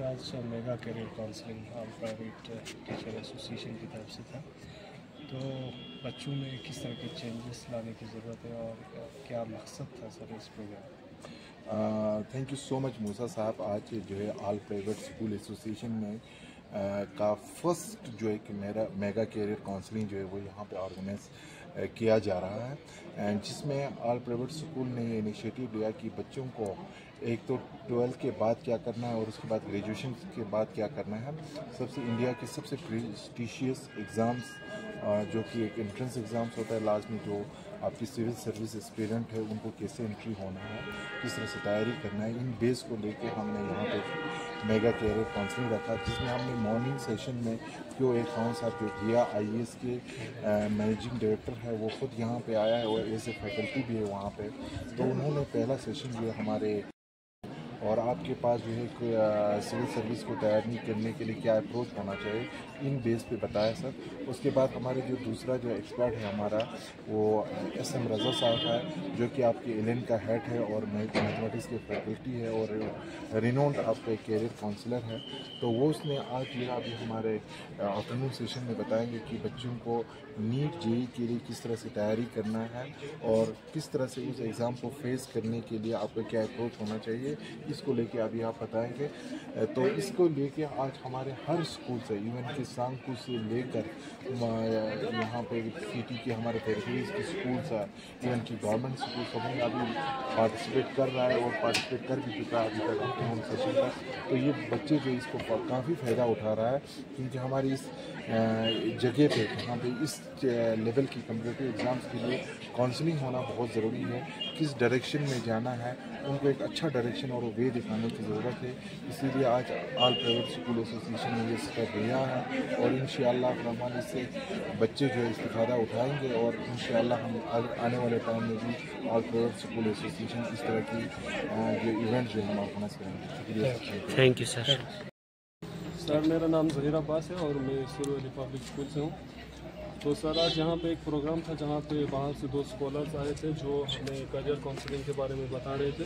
आज mega career counselling हम private teacher association की तरफ़ से था। तो बच्चों में किस तरह के चेंजेस लाने की ज़रूरत है और क्या मकसद था सर इस programme thank you so much Musa साहब। आज जो है ऑल प्राइवेट स्कूल एसोसिएशन में का फ़र्स्ट जो है कि मेरा, मेगा कैरियर काउंसलिंग जो है वो यहाँ पे ऑर्गेनाइज किया जा रहा है। एंड जिसमें ऑल प्राइवेट स्कूल ने ये इनिशिएटिव लिया कि बच्चों को एक तो ट्वेल्थ के बाद क्या करना है और उसके बाद ग्रेजुएशन के बाद क्या करना है। सबसे इंडिया के सबसे प्रीस्टिशियस एग्ज़ाम्स जो कि एक एंट्रेंस एग्ज़ाम्स होता है लास्ट में जो आपकी सिविल सर्विस एक्सपीरियंट है, उनको कैसे एंट्री होना है, किस तरह से तैयारी करना है, इन बेस को लेके हमने यहाँ पे मेगा कैरियर काउंसलिंग रखा, जिसमें हमने मॉर्निंग सेशन में जो एक खान साहब जो दिया आई के मैनेजिंग डायरेक्टर है, वो खुद यहाँ पे आया है और एज ए फैकल्टी भी है वहाँ पर तो उन्होंने पहला सेशन जो हमारे और आपके पास जो है सिविल सर्विस को तैयारी करने के लिए क्या अप्रोच होना चाहिए? इन बेस पे बताया सर। उसके बाद हमारे जो दूसरा जो एक्सपर्ट है हमारा, वो एस एम रज़ा साहब है, जो कि आपके एल का हेड है और मैथमेटिक्स के फैकल्टी है और रिनोन्ड आपका कैरियर काउंसलर है। तो वो उसने आज ये अभी हमारे आफ्टरनून सेशन में बताएँगे कि बच्चों को नीट जे के लिए किस तरह से तैयारी करना है और किस तरह से उस एग्ज़ाम को फेस करने के लिए आपका क्या अप्रोच होना चाहिए। इसको लेके अभी आप बताएँगे। तो इसको लेके आज हमारे हर स्कूल से, इवन कि सांगू से लेकर यहाँ पे सिटी के हमारे पेरिफेरीज के स्कूल्स हैं, इवन की गवर्नमेंट स्कूल सभी अभी पार्टिसिपेट कर रहा है और पार्टिसिपेट कर भी चुका है अभी तक होम सेशन का। तो ये बच्चे जो इसको काफ़ी फ़ायदा उठा रहा है, क्योंकि हमारी इस जगह पे, यहाँ पे इस लेवल की कम्पिटेटिव एग्ज़ाम्स के लिए काउंसलिंग होना बहुत ज़रूरी है। किस डायरेक्शन में जाना है उनको एक अच्छा डायरेक्शन और वे दिखाने की ज़रूरत है। इसीलिए आज ऑल प्राइवेट स्कूल एसोसिएशन ने ये स्टेप लिया है और इन रहमान इससे बच्चे जो है इस्तेफादा उठाएँगे और इन हम आने वाले टाइम में भी ऑल प्राइवेट स्कूल एसोसिएशन इस तरह की जो इवेंट जो है हम ऑर्गेनाइज करेंगे शुक्रिया थैंक यू सर सर मेरा नाम जहीर अब्बास है और मैं सुरू पब्लिक स्कूल से हूँ। तो सर, आज यहाँ पे एक प्रोग्राम था जहाँ पे बाहर से दो स्कॉलर्स आए थे जो हमें करियर काउंसलिंग के बारे में बता रहे थे।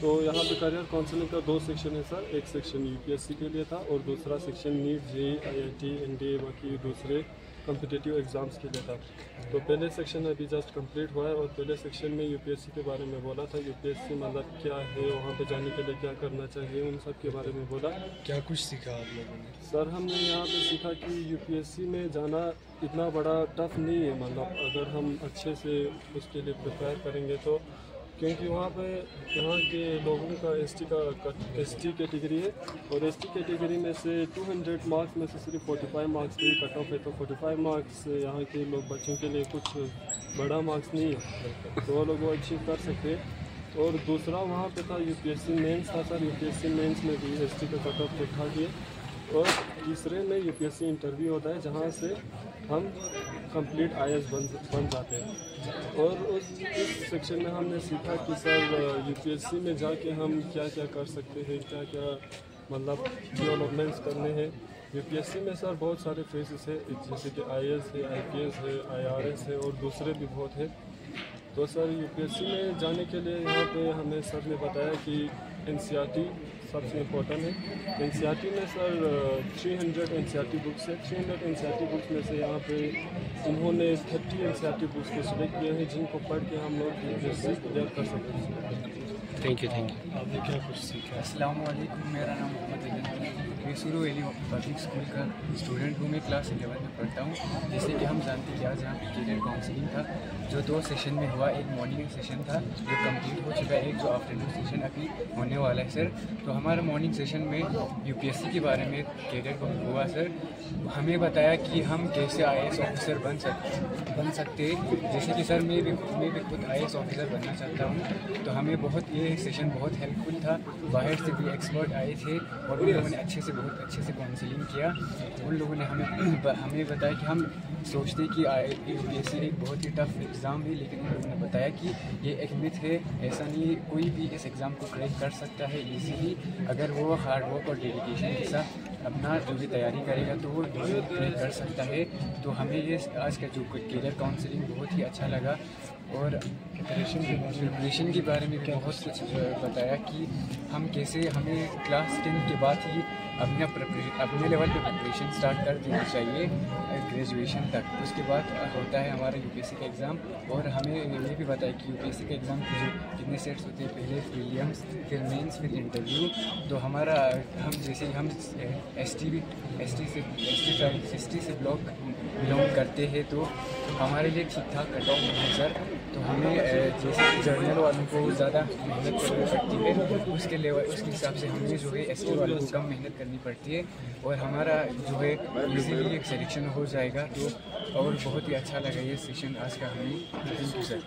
तो यहाँ पे करियर काउंसलिंग का दो सेक्शन है सर, एक सेक्शन यूपीएससी के लिए था और दूसरा section NEET J I I T and बाकी दूसरे कम्पिटिटिव एग्ज़ाम्स के लिए था। तो पहले सेक्शन अभी जस्ट कंप्लीट हुआ है और पहले सेक्शन में यूपीएससी के बारे में बोला था। यूपीएससी मतलब क्या है वहाँ पे जाने के लिए क्या करना चाहिए उन सब के बारे में बोला। क्या कुछ सीखा आप लोगों ने? सर हमने यहाँ पे सीखा कि यूपीएससी में जाना इतना बड़ा टफ नहीं है। मतलब अगर हम अच्छे से उसके लिए प्रिपेयर करेंगे तो क्योंकि वहाँ पे यहाँ के लोगों का एसटी का एस टी कैटेगरी है और एस टी कैटेगरी में से 200 मार्क्स में से सिर्फ़ 45 मार्क्स भी कट ऑफ़ है। तो 45 मार्क्स यहाँ के लोग बच्चों के लिए कुछ बड़ा मार्क्स नहीं है। तो वो लोग वो अचीव कर सकते और दूसरा वहाँ पे था यूपीएससी मेंस था सर। यूपीएससी मेंस में भी एस टी का कट ऑफ़ ठीक ठाक और तीसरे में यूपीएससी इंटरव्यू होता है जहाँ से हम कंप्लीट आई बन बन जाते हैं। और उस, इस सेक्शन में हमने सीखा कि सर यूपीएससी में जाके हम क्या क्या कर सकते हैं क्या क्या मतलब डेवलपमेंट्स करने हैं। यूपीएससी में सर बहुत सारे फेसेस है, जैसे कि आईएएस है आईपीएस है आईआरएस है और दूसरे भी बहुत हैं। तो सर यूपीएससी में जाने के लिए यहाँ पे हमें सर ने बताया कि एनसीईआरटी सबसे इम्पोर्टेंट है। एन सी आर टी में sir three hundred N C R T books है। Three hundred N C R T books में से यहाँ पे उन्होंने thirty N C R T books को सिलेक्ट किए हैं, जिनको पढ़ के हम लोग कर सकते हैं। थैंक यू थैंक यू आपने क्या कुछ सीखा अस्सलाम वालेकुम मेरा नाम मोहम्मद मैं शुरू वैली पब्लिक स्कूल का स्टूडेंट हूँ। मैं क्लास इलेवन में पढ़ता हूँ। जैसे कि हम जानते हैं आज यहाँ पे कैरियर काउंसलिंग था जो दो सेशन में हुआ। एक मॉर्निंग सेशन था जो कंप्लीट हो चुका है। एक जो आफ्टरनून सेशन अभी होने वाला है सर तो हमारा मॉर्निंग सेशन में यूपीएससी के बारे में कैरियर हुआ सर हमें बताया कि हम कैसे आई ऑफिसर बन सकते बन सकते जैसे कि सर मैं भी मैं भी खुद आई ऑफिसर बनना चाहता हूँ। तो हमें बहुत ये सेशन बहुत हेल्पफुल था। बाहर से भी एक्सपर्ट आए थे और उन लोगों ने अच्छे से, बहुत अच्छे से काउंसलिंग किया। उन लोगों ने हमें हमें बताया कि हम सोचते कि यू एक बहुत ही टफ एग्ज़ाम है, लेकिन उन लोगों ने बताया कि ये एक मिथ है। ऐसा नहीं कोई भी इस एग्ज़ाम को क्रैक कर सकता है ईजीली अगर वो हार्ड वर्क और डेडिकेशन के साथ अपना जो भी तैयारी करेगा तो वो क्रैक कर सकता है। तो हमें ये आज का जो कैरियर काउंसलिंग बहुत ही अच्छा लगा। और प्रिपरेशन के बारे में प्रिपरेशन के बारे में क्या बहुत कुछ बताया कि हम कैसे हमें क्लास टेन के बाद ही अपना अपने लेवल पे प्रिपरेशन स्टार्ट कर देना चाहिए ग्रेजुएशन तक। उसके बाद होता है हमारा यूपीएससी का एग्ज़ाम और हमें ये भी बताया कि यूपीएससी का एग्ज़ाम कितने सेट्स होते हैं, पहले प्रीलियम्स फिर मेंस फिर इंटरव्यू तो हमारा, हम जैसे हम एस टी भी एस टी से एस टी एस टी से ब्लॉक बिलोंग करते हैं तो हमारे लिए ठीक ठाक कट ऑफ़ है सर तो हमें जैसे जर्नल वालों को ज़्यादा मेहनत करनी पड़ती है, उसके लेवल उसके हिसाब से हमें जो है एस टी वालों को कम मेहनत करनी पड़ती है और हमारा जो है इजीली एक सिलेक्शन हो जाएगा तो और बहुत ही अच्छा लगा ये सेशन आज का हमें। Thank you sir